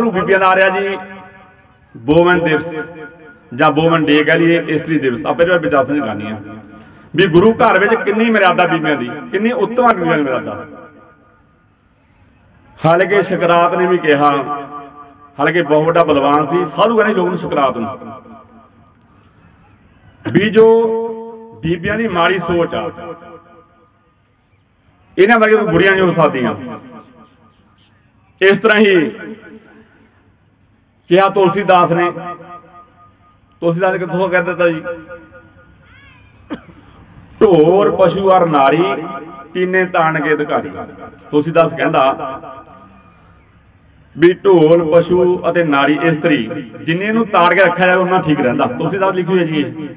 ਨੂੰ ਬੀਬੀਆਂ ਦਾ ਆ ਰਿਹਾ ਜੀ ਬੋਵਨ ਦਿਵਸ, ਜਾਂ ਬੋਵਨ ਡੇ ਕਹ ਲਈਏ ਇਸਤਰੀ ਦਿਵਸ। ਆਪੇ ਜਿਹੜਾ ਵਿਚਾਰ ਦੀ ਕਹਾਣੀ ਆ ਵੀ ਗੁਰੂ ਘਰ ਵਿੱਚ ਕਿੰਨੀ ਮਰਿਆਦਾ ਬੀਬੀਆਂ ਦੀ, ਕਿੰਨੀ ਉੱਤਮ ਬੀਬੀਆਂ ਦੀ ਮਰਿਆਦਾ। ਹਾਲਾਂਕਿ ਸ਼ਕਰਾਤ ਨੇ ਵੀ ਕਿਹਾ, ਹਾਲਾਂਕਿ ਬਹੁਤ ਵੱਡਾ ਬਲਵਾਨ ਸੀ, ਸਾਧੂ ਕਹਿੰਦੇ ਲੋਕ ਨੂੰ ਸ਼ਕਰਾਤ ਨੂੰ। ਵੀ ਜੋ ਬੀਬੀਆਂ ਦੀ ਮਾੜੀ ਸੋਚ ਆ, ਇਹਨਾਂ ਵਰਗੇ ਬੁਰੀਆਂ ਨਹੀਂ ਹੋ ਸਕਦੀਆਂ। ਇਸ ਤਰ੍ਹਾਂ ਹੀ ਕਿਹਾ ਤੁਲਸੀਦਾਸ ਨੇ। ਤੁਲਸੀਦਾਸ ਕਿੱਥੋਂ ਕਹਿ ਦਿੱਤਾ ਜੀ? ਢੋਰ ਪਸ਼ੂ ਔਰ ਨਾਰੀ, ਤੀਨੇ ਤਾਣ ਕੇ ਅਧਿਕਾਰੀ। ਤੁਲਸੀਦਾਸ ਕਹਿੰਦਾ ਵੀ ਢੋਲ ਪਸ਼ੂ ਅਤੇ ਨਾਰੀ ਇਸਤਰੀ, ਜਿੰਨੇ ਨੂੰ ਤਾੜ ਕੇ ਰੱਖਿਆ ਜਾਵੇ, ਉਹਨਾਂ ਠੀਕ ਰਹਿੰਦਾ। ਤੁਲਸੀਦਾਸ ਲਿਖੀ ਹੋਈ ਹੈ ਜੀ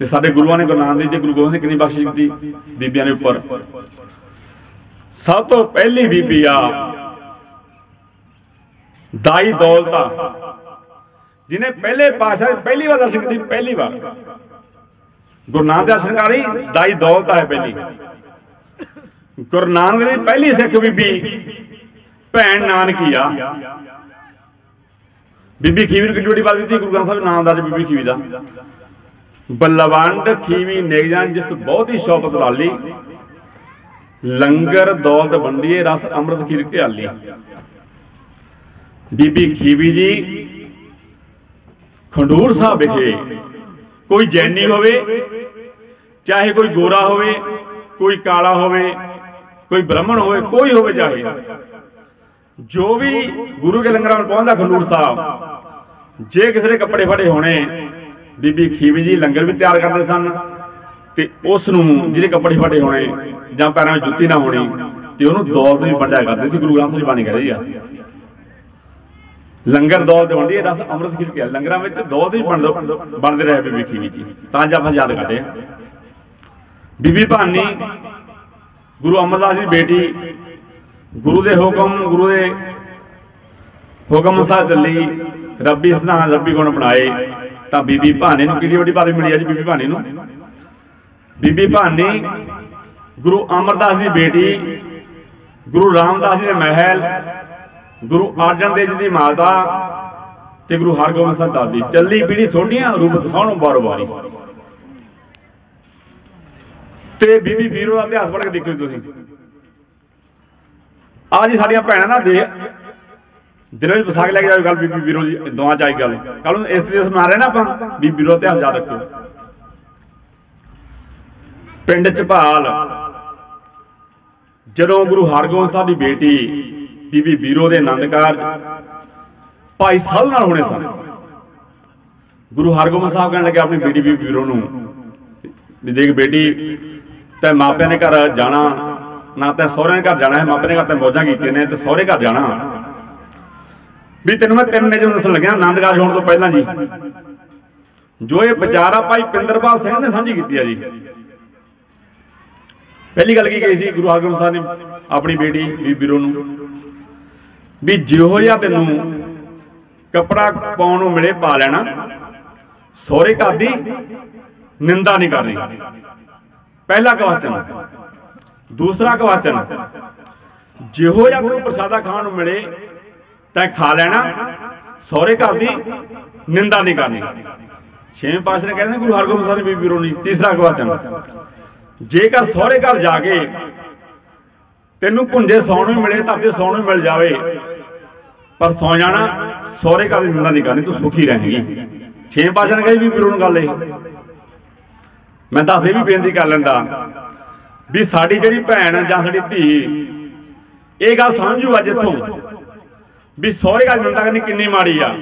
ਤੇ ਸਾਡੇ ਗੁਰੂਆਂ ਨੇ ਗੁਰੂ ਨਾਨਕ ਦੇਵ ਜੀ, ਗੁਰੂ ਗੋਬਿੰਦ ਸਿੰਘ ਕਿੰਨੀ ਬਖਸ਼ਿਸ਼ ਕੀਤੀ ਬੀਬੀਆਂ ਦੇ ਉੱਪਰ। ਸਭ ਤੋਂ ਪਹਿਲੀ ਬੀਬੀ ਆ ਦਾਈ ਦੌਲਤਾ। ਜਿਹਨੇ ਪਹਿਲੇ ਪਾਸ਼ਾ ਪਹਿਲੀ ਵਾਰ ਦਰਸ਼ਨ ਕੀਤੀ, ਪਹਿਲੀ ਵਾਰ। ਗੁਰੂ ਨਾਨਕ ਦੇਵ ਸਰਕਾਰੀ ਦਾਈ ਦੌਲਤਾ ਹੈ ਪਹਿਲੀ। ਗੁਰੂ ਨਾਨਕ ਦੀ ਪਹਿਲੀ ਸਿੱਖ ਬੀਬੀ, ਭੈਣ ਨਾਨਕੀ ਆ। ਬੀਬੀ ਖੀਵੀ ਨੂੰ ਕਿੰਨੀ ਵੱਡੀ ਦਿੱਤੀ, ਗੁਰੂ ਗ੍ਰੰਥ ਸਾਹਿਬ ਨਾਮ ਦਾ ਬੀਬੀ ਖੀਵੀ ਦਾ। ਬਲਵੰਡ ਖੀਵੀ ਨੇਜਾਂ ਜਿਸ ਬਹੁਤੀ ਸ਼ੌਕਤ ਲਾਲੀ। ਲੰਗਰ ਦੌਲਤ ਵੰਡੀਏ, ਰਸ ਅੰਮ੍ਰਿਤ ਖੀਰ ਘਿਆਲੀ। ਬੀਬੀ ਖੀਵੀ ਜੀ, ਖੰਡੂਰ ਸਾਹਿਬ ਵਿਖੇ ਕੋਈ ਜੈਨੀ ਹੋਵੇ, ਚਾਹੇ ਕੋਈ ਗੋਰਾ ਹੋਵੇ, ਕੋਈ ਕਾਲਾ ਹੋਵੇ, ਕੋਈ ਬ੍ਰਾਹਮਣ ਹੋਵੇ, ਕੋਈ ਹੋਵੇ ਚਾਹੇ। ਜੋ ਵੀ ਗੁਰੂ ਕੇ ਲੰਗਰਾਂ ਵਿੱਚ ਪਹੁੰਚਦਾ ਖੰਡੂਰ ਸਾਹਿਬ, ਜੇ ਕਿਸੇ ਦੇ ਕੱਪੜੇ ਫੜੇ ਹੋਣੇ, ਬੀਬੀ ਖੀਵੀ ਜੀ ਲੰਗਰ ਵੀ ਤਿਆਰ ਕਰਦੇ ਸਨ, ਤੇ ਉਸ ਨੂੰ ਜਿਹਦੇ ਕੱਪੜੇ ਫੜੇ ਹੋਣੇ ਜਾਂ ਪੈਰਾਂ ਵਿੱਚ ਜੁੱਤੀ ਨਾ ਹੋਣੀ, ਤੇ ਉਹਨੂੰ ਦੌਲਤ ਵੀ ਵੰਡਿਆ ਕਰਦੇ ਸੀ, ਗੁਰੂ ਗ੍ਰੰਥ ਸਾਹਿਬ ਬਾਣੀ ਕਹੀ ਆ। ਲੰਗਰ ਦੌਲਤ ਵੰਡੀ ਰਸ ਅੰਮ੍ਰਿਤ ਖੀਰ ਕੇ ਲੰਗਰਾਂ ਵਿੱਚ ਦੌਲਤ ਹੀ ਬਣਦੇ ਬਣਦੇ ਰਹੇ ਬੀਬੀ ਖੀਵੀ ਜੀ। ਤਾਂ ਜਦ ਆਪਾਂ ਯਾਦ ਕਰਦੇ ਆ ਬੀਬੀ ਭਾਨੀ, ਗੁਰੂ ਅਮਰਦਾਸ ਦੀ ਬੇਟੀ, ਗੁਰੂ ਦੇ ਹੁਕਮ, ਗੁਰੂ ਦੇ ਹੁਕਮ ਅਨੁਸਾਰ ਚੱਲੀ। ਰੱਬੀ ਸਨਾਨ ਰੱਬੀ ਗੁਣ ਬਣਾਏ ਤਾਂ ਬੀਬੀ ਭਾਨੀ ਨੂੰ ਕਿੰਨੀ ਵੱਡੀ ਪਦਵੀ ਮਿਲੀ ਆ ਜੀ ਬੀਬੀ ਭਾਨੀ ਨੂੰ? ਬੀਬੀ ਭਾਨੀ, ਗੁਰੂ ਅਮਰਦਾਸ ਦੀ ਬੇਟੀ, ਗੁਰੂ ਰਾਮਦਾਸ ਜੀ ਦੇ ਮਹਿਲ ਗੁਰੂ ਅਰਜਨ ਦੇਵ ਜੀ ਦੀ ਮਾਤਾ ਤੇ ਗੁਰੂ ਹਰਗੋਬਿੰਦ ਸਾਹਿਬ ਦਾਦੀ। ਚੱਲੀ ਪੀੜੀ ਛੋਟੀਆਂ ਰੂਪ ਦਿਖਾਉਣ ਬਾਰੋ ਬਾਰੀ ਤੇ ਬੀਬੀ ਵੀਰੋ ਦਾ ਇਤਿਹਾਸ ਪੜ੍ਹ ਕੇ ਦੇਖੋ ਤੁਸੀਂ। ਆ ਜੀ ਸਾਡੀਆਂ ਭੈਣਾਂ ਨਾ ਦੇ ਦਿਲੋਂ ਵਿੱਚ ਵਸਾ ਕੇ ਲੈ ਕੇ ਜਾਓ ਗੱਲ ਬੀਬੀ ਵੀਰੋ ਜੀ, ਦੋਵਾਂ ਚ ਆਈ ਗੱਲ। ਕੱਲ ਨੂੰ ਇਸ ਦਿਵਸ ਮਨਾ ਰਹੇ ਨਾ ਆਪਾਂ, ਬੀਬੀ ਵੀਰੋ ਦਾ ਇਤਿਹਾਸ ਯਾਦ ਰੱਖੋ ਪਿੰਡ ਚਪਾਲ ਜਦੋਂ ਗੁਰੂ ਹਰਗੋਬਿੰਦ ਸਾਹਿਬ ਦੀ ਬੇਟੀ ਬੀਬੀ ਵੀਰੋ ਦੇ ਆਨੰਦ ਕਾਰਜ ਭਾਈ ਸਾਹਿਬ ਨਾਲ ਹੋਣੇ ਸਨ। ਗੁਰੂ ਹਰਗੋਬਿੰਦ ਸਾਹਿਬ ਕਹਿਣ ਲੱਗੇ ਆਪਣੀ ਬੇਟੀ ਬੀਬੀ ਵੀਰੋ ਨੂੰ। ਵੀ ਦੇਖ ਬੇਟੀ, ਤੈ ਮਾਪਿਆਂ ਦੇ ਘਰ ਜਾਣਾ, ਨਾ ਤੈ ਸਹੁਰਿਆਂ ਦੇ ਘਰ ਜਾਣਾ ਹੈ ਮਾਪਿਆਂ ਦੇ ਘਰ ਤੇ ਮੌਜਾਂ ਕੀਤੀਆਂ ਨੇ, ਤੇ ਸਹੁਰੇ ਘਰ ਜਾਣਾ। ਵੀ ਤੈਨੂੰ ਮੈਂ ਤਿੰਨ ਨੇ ਜੋ ਦੱਸਣ ਲੱਗਿਆ ਆਨੰਦ ਕਾਰਜ ਹੋਣ ਤੋਂ ਪਹਿਲਾਂ ਜੀ। ਜੋ ਇਹ ਵਿਚਾਰਾ ਭਾਈ ਪਿੰਦਰਪਾਲ ਸਿੰਘ ਨੇ ਸਾਂਝੀ ਕੀਤੀ ਆ ਜੀ। ਪਹਿਲੀ ਗੱਲ ਕੀ ਕਹੀ ਸੀ? ਗੁਰੂ ਹਰਗੋਬਿੰਦ ਸਾਹਿਬ ਨੇ ਆਪਣੀ ਬੇਟੀ ਬੀਬੀ ਵੀਰੋ ਨੂੰ। ਵੀ ਜਿਹੋ ਜਿਹਾ ਤੈਨੂੰ ਕਪੜਾ ਪਾਉਣ ਨੂੰ ਮਿਲੇ ਪਾ ਲੈਣਾ, ਸਹੁਰੇ ਘਰ ਦੀ ਨਿੰਦਾ ਨਹੀਂ ਕਰਨੀ। ਪਹਿਲਾ ਕਵਚਨ। ਦੂਸਰਾ ਕਵਚਨ। ਜਿਹੋ ਜਿਹਾ ਗੁਰੂ ਪ੍ਰਸਾਦਾ ਖਾਣ ਨੂੰ ਮਿਲੇ, ਤੈਂ ਖਾ ਲੈਣਾ, ਸਹੁਰੇ ਘਰ ਦੀ ਨਿੰਦਾ ਨਹੀਂ ਕਰਨੀ। ਛੇਵੇਂ ਪਾਸੇ ਨੇ ਕਹਿੰਦੇ ਗੁਰੂ ਹਰਗੋਬਿੰਦ ਸਾਹਿਬ ਬੀਬੀ ਵੀਰੋ ਤੀਸਰਾ ਕਵਚਨ। ਜੇਕਰ ਸਹੁਰੇ ਘਰ ਜਾ ਕੇ ਤੈਨੂੰ ਭੁੰਜੇ ਸੌਣ ਵੀ ਮਿਲੇ ਤਾਂ ਤੇ ਸੌਣ ਵੀ ਮਿਲ ਜਾਵੇ। ਪਰ ਸੌ ਜਾਣਾ, ਸਹੁਰੇ ਘਰ ਦੀ ਨਿੰਦਾ ਨਹੀਂ ਕਰਨੀ, ਤੂੰ ਸੁਖੀ ਰਹੇਂਗੀ ਛੇ ਪਾਸੇ ਨੇ ਕਹੀ ਵੀ ਵੀਰੋ ਨੂੰ ਗੱਲ ਇਹ ਮੈਂ ਦੱਸ ਇਹ ਵੀ ਬੇਨਤੀ ਕਰ ਲੈਂਦਾ ਵੀ ਸਾਡੀ ਜਿਹੜੀ ਭੈਣ ਜਾਂ ਸਾਡੀ ਧੀ, ਇਹ ਗੱਲ ਸਮਝੂ ਅੱਜ ਇੱਥੋਂ ਵੀ ਸਹੁਰੇ ਘਰ ਦੀ ਨਿੰਦਾ ਕਰਨੀ ਕਿੰਨੀ ਮਾੜੀ ਆ।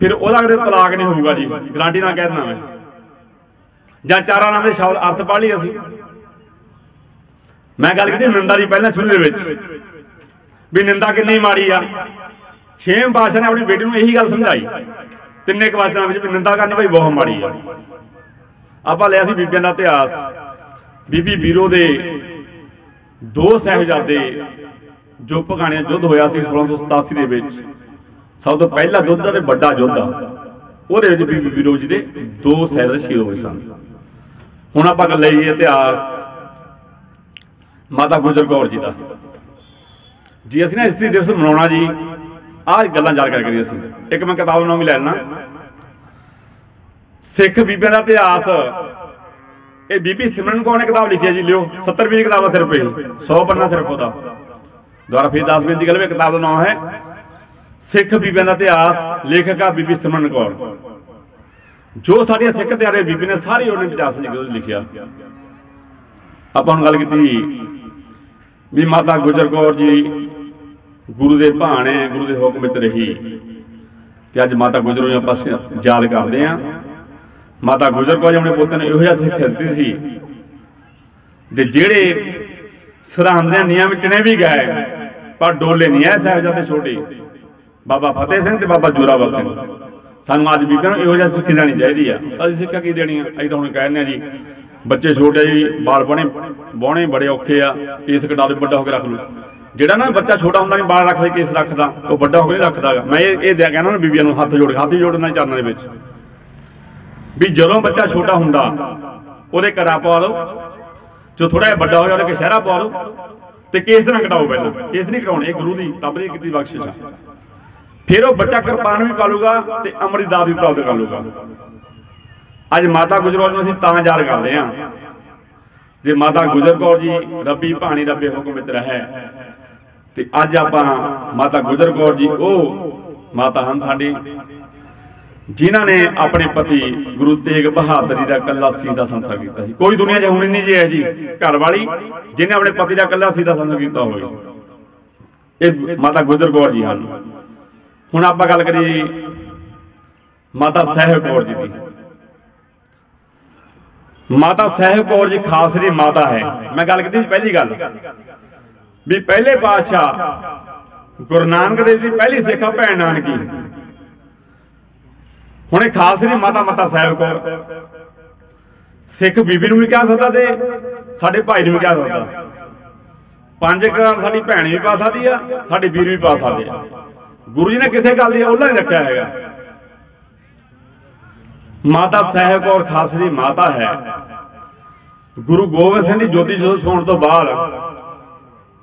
ਫਿਰ ਉਹਦਾ ਕਦੇ ਤਲਾਕ ਨਹੀਂ ਹੋਊਗਾ ਜੀ। ਗਾਰੰਟੀ ਨਾਲ ਕਹਿ ਦਿੰਦਾ ਮੈਂ। ਜਾਂ ਚਾਰਾਂ ਨਾਮ ਦੇ ਸ਼ਬਦ ਅਰਥ ਪਾ ਲਈ ਅਸੀਂ। ਮੈਂ ਗੱਲ ਕੀਤੀ ਨਿੰਦਾ ਦੀ ਪਹਿਲਾਂ ਸ਼ੁਰੂ ਦੇ ਵਿੱਚ। ਵੀ ਨਿੰਦਾ ਕਿੰਨੀ ਮਾੜੀ ਆ। ਛੇਮ ਪਾਤਸ਼ਾਹ ਨੇ ਆਪਣੀ ਬੇਟੀ ਨੂੰ ਇਹੀ ਗੱਲ ਸਮਝਾਈ। ਤਿੰਨੇ ਕਵਾਸਾਂ ਵਿੱਚ ਵੀ ਨਿੰਦਾ ਕਰਨ ਭਾਈ ਬਹੁਤ ਮਾੜੀ ਆ। ਆਪਾਂ ਲਿਆ ਸੀ ਬੀਬੀਆਂ ਦਾ ਇਤਿਹਾਸ। ਬੀਬੀ ਵੀਰੋ ਦੇ ਦੋ ਸਹਿਬਜ਼ਾਦੇ ਜੋ ਭਗਾਣਿਆ ਯੁੱਧ ਹੋਇਆ ਸੀ 1687 ਦੇ ਵਿੱਚ। ਸਭ ਤੋਂ ਪਹਿਲਾ ਯੁੱਧ ਤੇ ਵੱਡਾ ਯੁੱਧ ਆ। ਉਹਦੇ ਵਿੱਚ ਬੀਬੀ ਵੀਰੋ ਜੀ ਦੇ ਦੋ ਸਹਿਬਜ਼ਾਦੇ ਸ਼ਹੀਦ ਹੋਏ ਸਨ। ਹੁਣ ਆਪਾਂ ਗੱਲ ਲਈਏ ਇਤਿਹਾਸ। ਮਾਤਾ ਗੁਜਰ ਕੌਰ ਜੀ ਦਾ। ਜੀ, ਅਸੀਂ ਨਾ ਇਸਤਰੀ ਦਿਵਸ ਮਨਾਉਣਾ ਜੀ। ਆਹ ਗੱਲਾਂ ਜਾਣਕਾਰੀ ਕਰੀ ਅਸੀਂ। ਇੱਕ ਮੈਂ ਕਿਤਾਬ ਨਾਮ ਵੀ ਲੈ ਲੈਣਾ ਸਿੱਖ ਬੀਬੀਆਂ ਦਾ ਇਤਿਹਾਸ। ਇਹ ਬੀਬੀ ਸਿਮਰਨ ਕੌਰ ਨੇ ਕਿਤਾਬ ਲਿਖੀ ਹੈ ਜੀ, ਲਿਓ। 70 ਰੁਪਏ ਦੀ ਕਿਤਾਬ ਆ ਸਿਰਫ ਇਹ। 100 ਪੰਨਾ ਸਿਰਫ ਉਹਦਾ। ਦੁਆਰਾ ਫਿਰ 10 ਮਿੰਟ ਦੀ ਗੱਲ ਵੀ ਕਿਤਾਬ ਦਾ ਨਾਮ ਹੈ ਸਿੱਖ ਬੀਬੀਆਂ ਦਾ ਇਤਿਹਾਸ, ਲੇਖਕ ਆ ਬੀਬੀ ਸਿਮਰਨ ਕੌਰ। ਜੋ ਸਾਡੀਆਂ ਸਿੱਖ ਤਿਆਰੇ ਬੀਬੀ ਨੇ ਸਾਰੀ ਉਹਨੇ ਇਤਿਹਾਸ ਲਿਖਿਆ। ਆਪਾਂ ਹੁਣ ਗੱਲ ਕੀਤੀ ਵੀ ਮਾਤਾ ਗੁਜਰ ਕੌਰ ਜੀ ਗੁਰੂ ਦੇ ਭਾਣੇ, ਗੁਰੂ ਦੇ ਹੁਕਮ ਵਿੱਚ ਰਹੀ। ਤੇ ਅੱਜ ਮਾਤਾ ਗੁਜਰ ਨੂੰ ਆਪਾਂ ਯਾਦ ਕਰਦੇ ਆਂ। ਮਾਤਾ ਗੁਜਰ ਕੌਰ ਜੀ ਆਪਣੇ ਪੁੱਤ ਨੇ ਇਹੋ ਜਿਹਾ ਸਿੱਖ ਦਿੱਤੀ ਸੀ ਤੇ ਜਿਹੜੇ ਸਰਹੰਦ ਦੇ ਨਿਯਮ ਵਿੱਚ ਨੇ ਵੀ ਗਏ, ਪਰ ਡੋਲੇ ਨਹੀਂ ਐ ਸਾਹਿਬਜ਼ਾਦੇ ਛੋਟੇ। ਬਾਬਾ ਫਤਿਹ ਸਿੰਘ ਤੇ ਬਾਬਾ ਜੋਰਾਵਰ ਸਿੰਘ। ਸਾਨੂੰ ਅੱਜ ਵੀ ਕਹਿੰਦੇ ਇਹੋ ਜਿਹਾ ਸਿੱਖੀ ਲੈਣੀ ਚਾਹੀਦੀ ਆ। ਅਸੀਂ ਸਿੱਖਿਆ ਕੀ ਦੇਣੀ ਆ? ਅਸੀਂ ਤਾਂ ਹੁਣ ਕਹਿੰਦੇ ਆ ਜੀ ਬੱਚੇ ਛੋਟੇ ਜੀ, ਬਾਲ ਬਣੇ, ਬੋਣੇ ਬੜੇ ਔਖੇ ਆ, ਕੇਸ ਕਟਾ ਦੇ, ਵੱਡਾ ਹੋ ਕੇ ਰੱਖ ਲੂ ਜਿਹੜਾ ਨਾ ਬੱਚਾ ਛੋਟਾ ਹੁੰਦਾ ਨਹੀਂ, ਬਾਲ ਰੱਖਦੇ ਕੇਸ ਰੱਖਦਾ, ਉਹ ਵੱਡਾ ਹੋ ਕੇ ਨਹੀਂ ਰੱਖਦਾਗਾ ਮੈਂ ਇਹ ਇਹ ਕਹਿੰਦਾ ਨਾ ਬੀਬੀਆਂ ਨੂੰ, ਹੱਥ ਜੋੜ ਕੇ, ਹੱਥ ਜੋੜਨਾ ਚਰਨਾਂ ਦੇ ਵਿੱਚ। ਵੀ ਜਦੋਂ ਬੱਚਾ ਛੋਟਾ ਹੁੰਦਾ, ਉਹਦੇ ਕੜਾ ਪਾ ਲਓ ਜੋ ਥੋੜਾ ਜਿਹਾ ਵੱਡਾ ਹੋਇਆ ਉਹਦੇ ਸ਼ਹਿਰਾ ਪਾ ਲਓ ਤੇ ਕੇਸ ਨਾ ਕਟਾਓ ਪਹਿਲਾਂ। ਕੇਸ ਨਹੀਂ ਕਟਾਉਣੇ, ਇਹ ਗੁਰੂ ਦੀ ਤਬਰੀ ਕੀਤੀ ਬਖਸ਼ਿਸ਼ ਆ। ਫਿਰ ਉਹ ਬੱਚਾ ਕਿਰਪਾਨ ਵੀ ਪਾਲੂਗਾ ਤੇ ਅੰਮ੍ਰਿਤ ਦਾਤ ਵੀ ਪ੍ਰਾਪਤ ਕਰ ਲੂਗਾ ਅੱਜ ਮਾਤਾ ਗੁਜਰਕੌਰ ਨੂੰ ਅਸੀਂ ਤਾਂ ਯਾਦ ਕਰਦੇ ਹਾਂ ਜੇ ਮਾਤਾ ਗੁਜਰ ਕੌਰ ਜੀ, ਰੱਬੀ ਭਾਣੀ ਦਾ ਹੁਕਮ ਵਿੱਚ ਰਹੇ ਤੇ ਅੱਜ ਆਪਾਂ ਮਾਤਾ ਗੁਜਰ ਕੌਰ ਜੀ, ਉਹ ਮਾਤਾ ਹਨ ਸਾਡੀ, ਜਿਨ੍ਹਾਂ ਨੇ ਆਪਣੇ ਪਤੀ ਗੁਰੂ ਤੇਗ ਬਹਾਦਰ ਜੀ ਦਾ ਕੱਲਾ ਸੀਦਾ ਸੰਸਰ ਕੀਤਾ ਸੀ। ਕੋਈ ਦੁਨੀਆ 'ਚ ਹੁਣ ਨਹੀਂ ਜੀ ਹੈ ਜੀ, ਘਰ ਵਾਲੀ, ਜਿਹਨੇ ਆਪਣੇ ਪਤੀ ਦਾ ਕੱਲਾ ਸੀਦਾ ਸੰਸਰ ਕੀਤਾ ਹੋਵੇ। ਇਹ ਮਾਤਾ ਗੁਜਰ ਕੌਰ ਜੀ ਹਨ। ਹੁਣ ਆਪਾਂ ਗੱਲ ਕਰੀਏ ਮਾਤਾ ਸਾਹਿਬ ਕੌਰ ਜੀ ਦੀ। ਮਾਤਾ ਸਾਹਿਬ ਕੌਰ ਜੀ ਖਾਸ ਮਾਤਾ ਹੈ। ਮੈਂ ਗੱਲ ਕੀਤੀ ਸੀ ਪਹਿਲੀ ਗੱਲ। ਵੀ ਪਹਿਲੇ ਪਾਤਸ਼ਾਹ ਗੁਰੂ ਨਾਨਕ ਦੇਵ ਜੀ ਪਹਿਲੀ ਸਿੱਖਾ ਭੈਣ ਨਾਨਕੀ। ਹੁਣ ਇਹ ਖਾਸ ਮਾਤਾ ਮਾਤਾ ਸਾਹਿਬ ਕੌਰ। ਸਿੱਖ ਬੀਬੀ ਨੂੰ ਵੀ ਕਹਿ ਸਕਦਾ ਤੇ ਸਾਡੇ ਭਾਈ ਨੂੰ ਵੀ ਕਹਿ ਸਕਦਾ। ਪੰਜ ਕਰਾਰ ਸਾਡੀ ਭੈਣ ਵੀ ਪਾ ਸਕਦੀ ਆ, ਸਾਡੇ ਵੀਰ ਵੀ ਪਾ ਸਕਦੇ ਆ। ਗੁਰੂ ਜੀ ਨੇ ਕਿਸੇ ਗੱਲ ਦੀ ਉਹਲਾ ਨਹੀਂ ਰੱਖਿਆ ਹੈਗਾ। ਮਾਤਾ ਸਾਹਿਬ ਕੌਰ ਖਾਸ ਦੀ ਮਾਤਾ ਹੈ। ਗੁਰੂ ਗੋਬਿੰਦ ਸਿੰਘ ਦੀ ਜੋਤੀ ਜੋਤ ਸੌਣ ਤੋਂ ਬਾਅਦ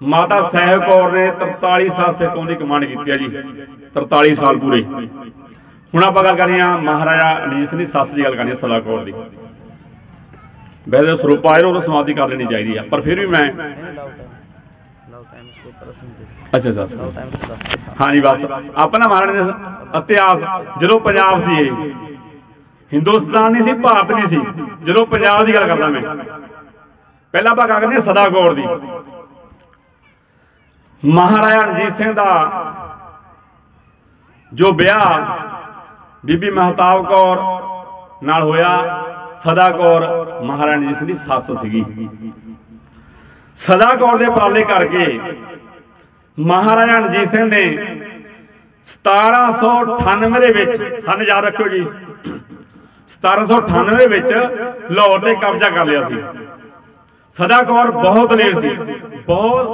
ਮਾਤਾ ਸਾਹਿਬ ਕੌਰ ਨੇ 43 ਸਾਲ ਸਿੱਖੋਂ ਦੀ ਕਮਾਂਡ ਕੀਤੀ ਹੈ ਜੀ 43 ਸਾਲ ਪੂਰੇ। ਹੁਣ ਆਪਾਂ ਗੱਲ ਕਰਨੀ ਆ ਮਹਾਰਾਜਾ ਰਣਜੀਤ ਸਿੰਘ ਦੀ, ਸੱਸ ਦੀ ਗੱਲ ਕਰਨੀ ਆ ਸਲਾ ਕੌਰ ਦੀ। ਵੈਸੇ ਸਰੂਪਾ ਇਹਨੂੰ ਉਹ ਸਮਾਧੀ ਕਰ ਲੈਣੀ ਚਾਹੀਦੀ ਆ, ਪਰ ਫਿਰ ਵੀ ਮੈਂ ਅੱਛਾ ਅੱਛਾ ਹਾਂਜੀ, ਬਸ। ਆਪਣਾ ਮਹਾਰਾਜਾ ਇਤਿਹਾਸ, ਜਦੋਂ ਪੰਜਾਬ ਸੀ ਇਹ। ਹਿੰਦੁਸਤਾਨ ਨਹੀਂ ਸੀ, ਭਾਰਤ ਨਹੀਂ ਸੀ। ਜਦੋਂ ਪੰਜਾਬ ਦੀ ਗੱਲ ਕਰਦਾ ਮੈਂ। ਪਹਿਲਾਂ ਆਪਾਂ ਗੱਲ ਕਰਦੇ ਸਦਾ ਕੌਰ ਦੀ। ਮਹਾਰਾਜਾ ਰਣਜੀਤ ਸਿੰਘ ਦਾ ਜੋ ਵਿਆਹ ਬੀਬੀ ਮਹਤਾਬ ਕੌਰ ਨਾਲ ਹੋਇਆ, ਸਦਾ ਕੌਰ ਮਹਾਰਾਜਾ ਰਣਜੀਤ ਸਿੰਘ ਦੀ ਸੱਸ ਸੀਗੀ। ਸਦਾ ਕੌਰ ਦੇ ਪਾਲੇ ਕਰਕੇ ਮਹਾਰਾਜਾ ਰਣਜੀਤ ਸਿੰਘ ਨੇ 1798 ਦੇ ਵਿੱਚ, ਸਾਨੂੰ ਯਾਦ ਰੱਖਿਓ ਜੀ 1798 ਵਿੱਚ ਲਾਹੌਰ ਤੇ ਕਬਜ਼ਾ ਕਰ ਲਿਆ ਸੀ। ਸਦਾ ਕੌਰ ਬਹੁਤ ਨੇੜ ਸੀ। ਬਹੁਤ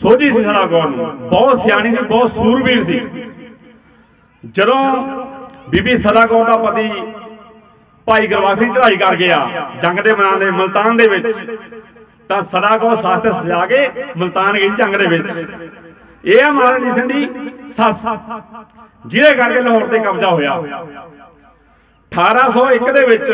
ਸੋਝੀ ਸੀ ਸਦਾ ਕੌਰ ਨੂੰ। ਬਹੁਤ ਸਿਆਣੀ ਸੀ, ਬਹੁਤ ਸੂਰਬੀਰ ਸੀ। ਜਦੋਂ ਬੀਬੀ ਸਦਾ ਕੌਰ ਦਾ ਪਤੀ ਭਾਈ ਗੁਰਵਾਸ ਸਿੰਘ ਚੜਾਈ ਕਰ ਗਿਆ, ਜੰਗ ਦੇ ਮੈਦਾਨ ਦੇ ਮਲਤਾਨ ਦੇ ਵਿੱਚ, ਤਾਂ ਸਦਾ ਕੌਰ ਸਾਥ ਸਜਾ ਕੇ ਮਲਤਾਨ ਗਈ ਜੰਗ ਦੇ ਵਿੱਚ। ਇਹ ਆ ਮਹਾਰਾਣੀ ਸਿੰਘ ਦੀ ਸੱਸ, ਜਿਹਦੇ ਕਰਕੇ ਲਾਹੌਰ ਤੇ ਕਬਜ਼ਾ ਹੋਇਆ। 1801 ਦੇ ਵਿੱਚ।